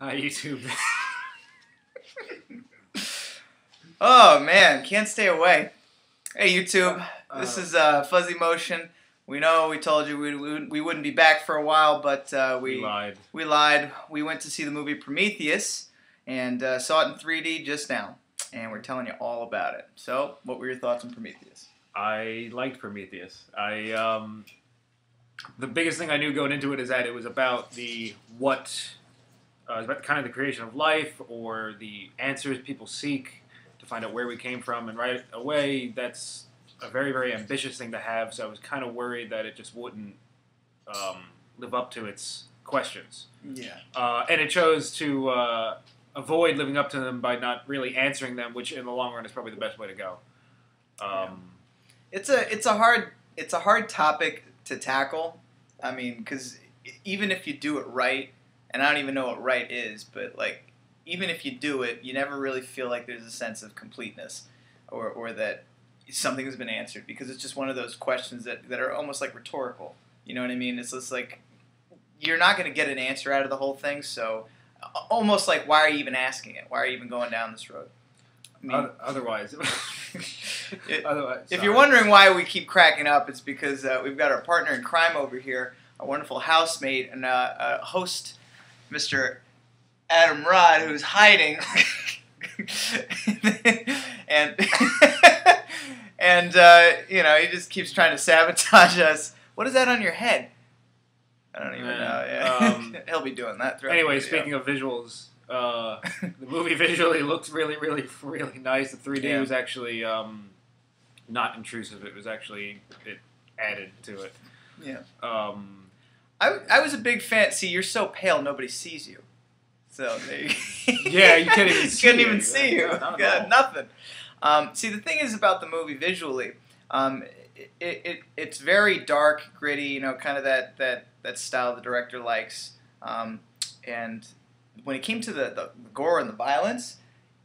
Hi, YouTube. Oh man, can't stay away. Hey YouTube, this Uh, is uh, Fuzzymotion. We know we told you we, we, we wouldn't be back for a while, but uh, we we lied. we lied. We went to see the movie Prometheus and uh, saw it in 3D just now, and we're telling you all about it. So, what were your thoughts on Prometheus? I liked Prometheus. I um, the biggest thing I knew going into it is that it was about the what, uh, it was about kind of the creation of life or the answers people seek to find out where we came from, and right away that's a very very ambitious thing to have. So I was kind of worried that it just wouldn't um, live up to its questions. Yeah. Uh, and it chose to uh, avoid living up to them by not really answering them, which in the long run is probably the best way to go. Um, It's a it's a hard it's a hard topic to tackle. I mean, because even if you do it right, and I don't even know what right is, but like even if you do it, you never really feel like there's a sense of completeness, or or that something has been answered because it's just one of those questions that that are almost like rhetorical. You know what I mean? It's just like you're not going to get an answer out of the whole thing, so almost like why are you even asking it? Why are you even going down this road? I mean, otherwise, It- otherwise, if you're wondering why we keep cracking up, it's because uh, we've got our partner in crime over here, our wonderful housemate and uh, uh, host, Mr. Adam Rod, who's hiding. and and uh, you know he just keeps trying to sabotage us. What is that on your head? I don't even Uh, know. Yeah, um, he'll be doing that. throughout Anyway, speaking of visuals, uh, the movie visually looks really, really, really nice. The 3D Yeah. was actually um, not intrusive. It was actually it added to it. Yeah. Um, I, I was a big fan. See, you're so pale, nobody sees you. So you Yeah, you can't even see couldn't you. even see you. Yeah, not Yeah, nothing. Um, see, the thing is about the movie visually, um, it, it, it's very dark, gritty. You know, kind of that that that style the director likes. Um, and when it came to the, the gore and the violence,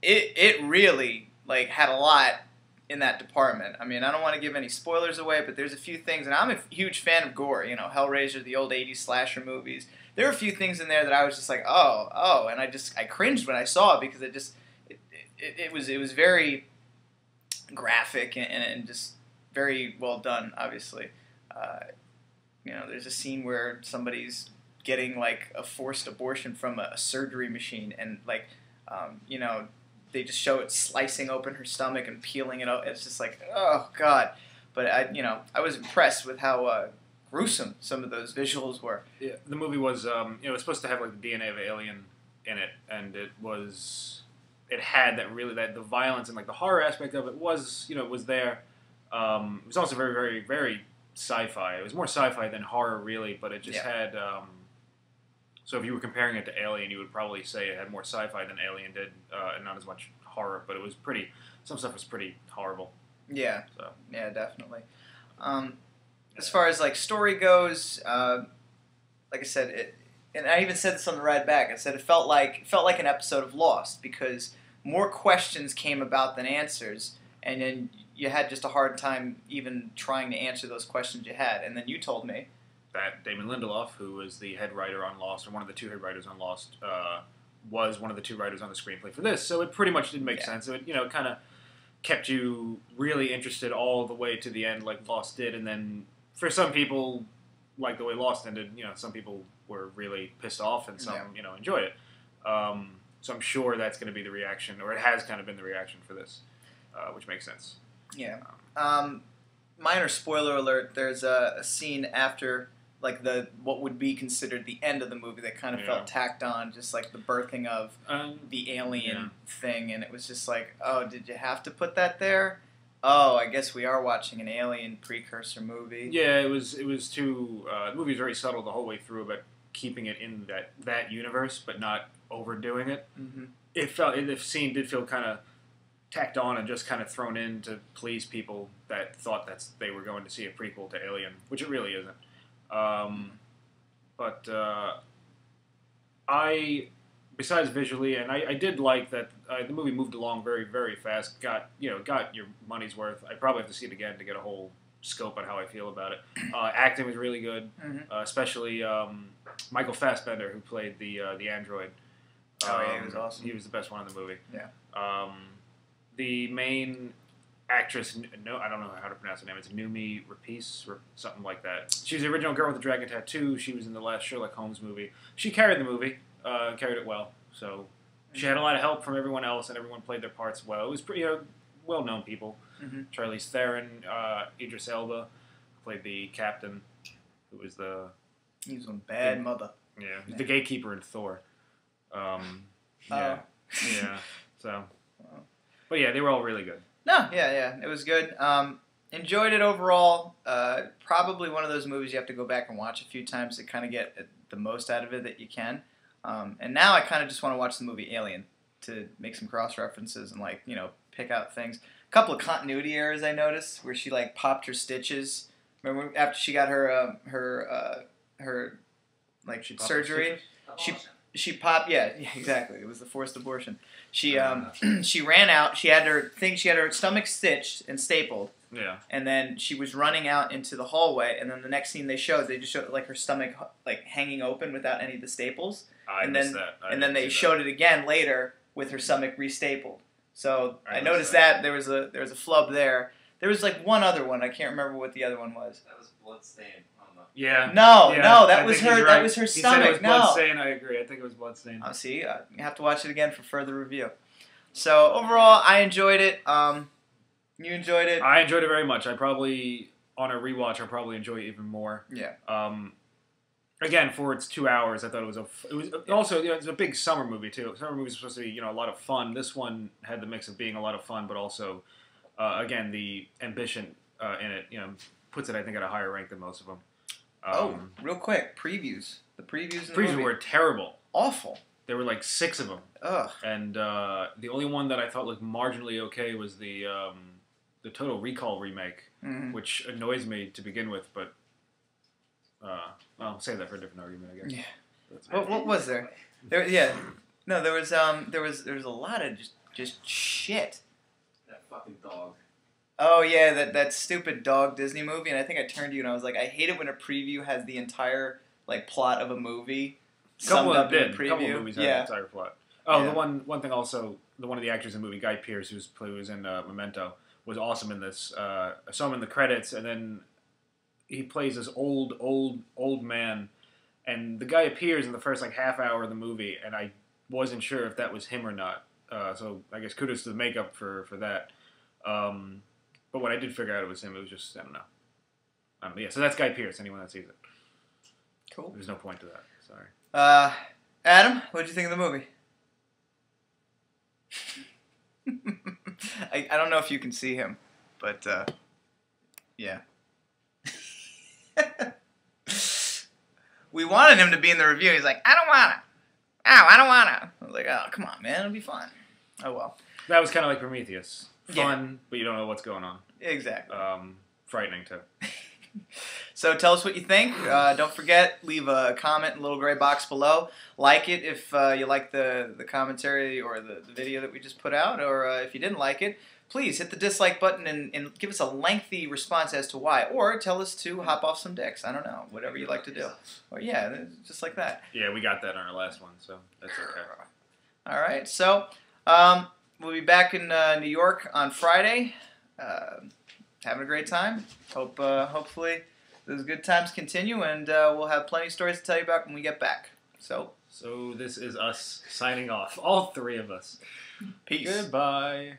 it it really like had a lot in that department. I mean, I don't want to give any spoilers away, but there's a few things, and I'm a huge fan of gore. You know, Hellraiser, the old '80s slasher movies. There were a few things in there that I was just like, oh, oh, and I just I cringed when I saw it because it just it, it, it was it was very graphic and, and, and just very well done. Obviously, uh, you know, there's a scene where somebody's getting like a forced abortion from a, a surgery machine, and like, um, you know, they just show it slicing open her stomach and peeling it out. It's just like, oh god. But I, you know, I was impressed with how uh, gruesome some of those visuals were. yeah, the movie was um, you know it was supposed to have like the DNA of an Alien in it, and it was it had that really that the violence and like the horror aspect of it was you know it was there. Um, it was also very very very sci-fi. It was more sci-fi than horror really, but it just Yeah. had. Um, so if you were comparing it to Alien, you would probably say it had more sci-fi than Alien did, uh, and not as much horror. But it was pretty. Some stuff was pretty horrible. Yeah. So. Yeah, definitely. Um, as far as like story goes, uh, like I said, it, and I even said this on the ride back. I said it felt like it felt like an episode of Lost because more questions came about than answers, and then you had just a hard time even trying to answer those questions you had. And then you told me, that Damon Lindelof, who was the head writer on Lost, or one of the two head writers on Lost, uh, was one of the two writers on the screenplay for this. So it pretty much did make Yeah. sense. So it, you know, kind of kept you really interested all the way to the end, like Lost did. And then for some people, like the way Lost ended, you know, some people were really pissed off, and some, Yeah. you know, enjoyed it. Um, so I'm sure that's going to be the reaction, or it has kind of been the reaction for this, uh, which makes sense. Yeah. Um, minor spoiler alert. There's a, a scene after like the what would be considered the end of the movie that kind of Yeah. felt tacked on, just like the birthing of Um, the alien Yeah. thing, and it was just like, oh, did you have to put that there? Oh, I guess we are watching an alien precursor movie. Yeah, it was. It was too. Uh, the movie was very subtle the whole way through about keeping it in that that universe, but not overdoing it. hmm It felt. The scene did feel kind of tacked on and just kind of thrown in to please people that thought that they were going to see a prequel to Alien, which it really isn't. Um, but uh, I, besides visually, and I, I did like that uh, the movie moved along very, very fast. Got you know, got your money's worth. I probably have to see it again to get a whole scope on how I feel about it. Uh, acting was really good, Mhm. uh, especially um, Michael Fassbender, who played the uh, the android. Oh, yeah, he Um, was awesome. He was the best one in the movie. Yeah. Um, the main actress, no, I don't know how to pronounce her name. It's Noomi Rapace or something like that. She's the original girl with the dragon tattoo. She was in the last Sherlock Holmes movie. She carried the movie, uh, carried it well. So she had a lot of help from everyone else, and everyone played their parts well. It was pretty, you know, well-known people. Mhm. Charlize Theron, uh, Idris Elba played the captain, who was the He was one bad mother. yeah, Yeah. the gatekeeper in Thor. Um, yeah, yeah. So, but yeah, they were all really good. No, yeah, yeah, it was good. Um, enjoyed it overall. Uh, probably one of those movies you have to go back and watch a few times to kind of get the most out of it that you can. Um, and now I kind of just want to watch the movie Alien to make some cross references and like you know pick out things. A couple of continuity errors I noticed where she like popped her stitches. Remember after she got her um, her uh, her like She popped her surgery? She- she popped yeah, yeah exactly it was the forced abortion she um she ran out she had her thing she had her stomach stitched and stapled Yeah, and then she was running out into the hallway and then the next scene they showed they just showed like her stomach like hanging open without any of the staples I And missed then- that. I and then they see showed it again later with her stomach restapled so I i, noticed that. that. there was a there was a flub there there was like one other one i can't remember what the other one was That was bloodstain on the. That. Yeah. no yeah, no that I was her he's that was her He said stomach it was no bloodstain. I agree. I think it was blood bloodstain. Oh, see, uh, you have to watch it again for further review. So overall, I enjoyed it. Um, you enjoyed it. I enjoyed it very much. I probably on a rewatch, I probably enjoy it even more. Yeah. Um, again, for its two hours, I thought it was a. It was also you know, it's a big summer movie too. Summer movies are supposed to be you know a lot of fun. This one had the mix of being a lot of fun, but also, uh, again, the ambition uh, in it you know puts it I think at a higher rank than most of them. Oh, Um, real quick, previews. The previews. The previews movie, were terrible. awful. There were like six of them, Ugh. and uh, the only one that I thought looked marginally okay was the um, the Total Recall remake. Mhm. which annoys me to begin with, but uh, I'll save that for a different argument, I guess. Yeah. That's What, what was there? There, yeah. No, there was um, there was there was a lot of just just shit. That fucking dog. Oh yeah, that that stupid dog Disney movie, and I think I turned to you and I was like, I hate it when a preview has the entire like plot of a movie summed of up in a did. couple preview. of movies yeah. an entire plot. Oh, Yeah. the one one thing also, the one of the actors in the movie, Guy Pearce, who's play who was in uh, Memento, was awesome in this. Uh, I saw him in the credits, and then he plays this old, old, old man, and the guy appears in the first like half hour of the movie, and I wasn't sure if that was him or not. Uh, so I guess kudos to the makeup for for that. Um, but when I did figure out it was him, it was just I don't know. Um, yeah, so that's Guy Pearce. Anyone that sees it, Cool. there's no point to that. Sorry. Uh, Adam, what did you think of the movie? I, I don't know if you can see him, but uh, yeah. we wanted him to be in the review. He's like, I don't wanna. Ow, I don't wanna. I was like, oh, come on, man, it'll be fun. Oh well. That was kind of like Prometheus. Yeah. Fun, but you don't know what's going on. Exactly. Um, frightening too. So tell us what you think. Uh, don't forget, leave a comment in the little gray box below. Like it if uh, you like the, the commentary or the, the video that we just put out, or uh, if you didn't like it, please hit the dislike button and, and give us a lengthy response as to why. Or tell us to hop off some dicks. I don't know, whatever you like to do. Or yeah, just like that. Yeah, we got that on our last one, so that's okay. All right, so um, we'll be back in uh, New York on Friday. Uh, having a great time. Hope uh, hopefully those good times continue, and uh, we'll have plenty of stories to tell you about when we get back. So So this is us signing off, all three of us. peace. Goodbye.